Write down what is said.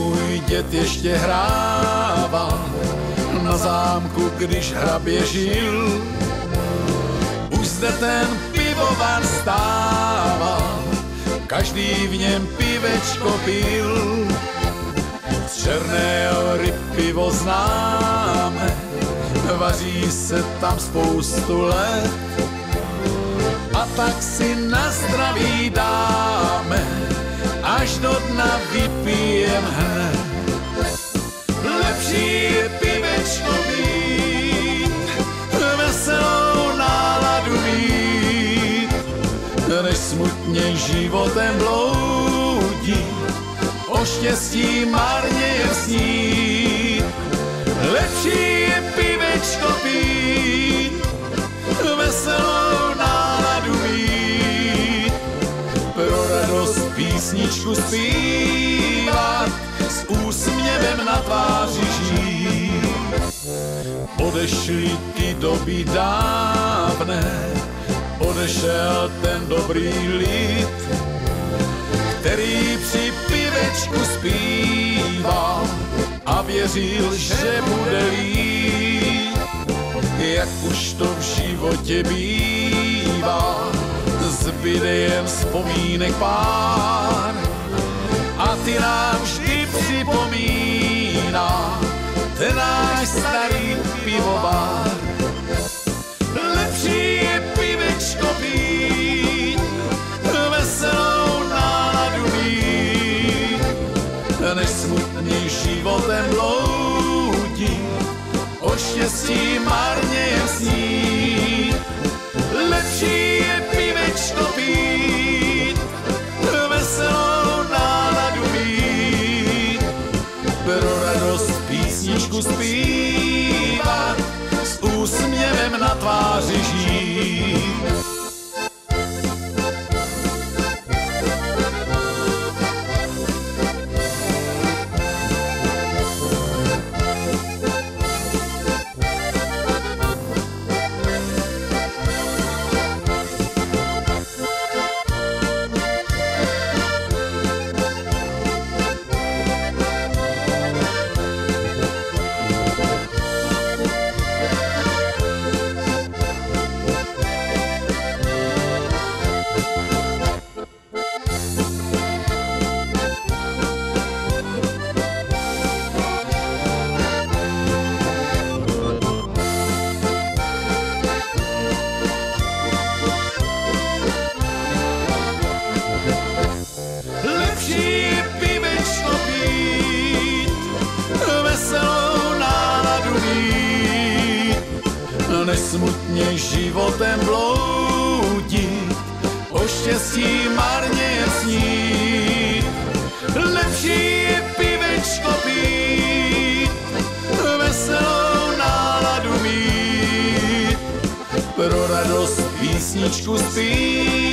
můj dět ještě hrával na zámku, když hrabě žil. Už zde ten pivovar stával, každý v něm pivečko pil. Z černé hory pivo známe, vaří se tam spoustu let. A tak si na zdraví dáme, až do dna vypijem hned. Lepší je pivečko mít, veselou náladu mít, než smutně životem bloudit, o štěstí marně je snít. Lepší je pivečko pít, veselou náladu mít, pro radost písničku úsměvem na tváři žít. Odešly ty doby dávné, odešel ten dobrý lid, který při pivečku zpíval a věřil, že bude líp, jak už to v životě bývá, zbyde jen vzpomínek pár a ty nám ten náš starý pivovar. Lepší je pivečko pít, veselou náladu mít, než smutný životem bloudí, o štěstí marně je snít. Zpívat, s úsměvem na tváři žít. Než smutně životem bloudit, o štěstí marně snít. Lepší je pivečko pít, veselou náladu mít, pro radost písničku zpít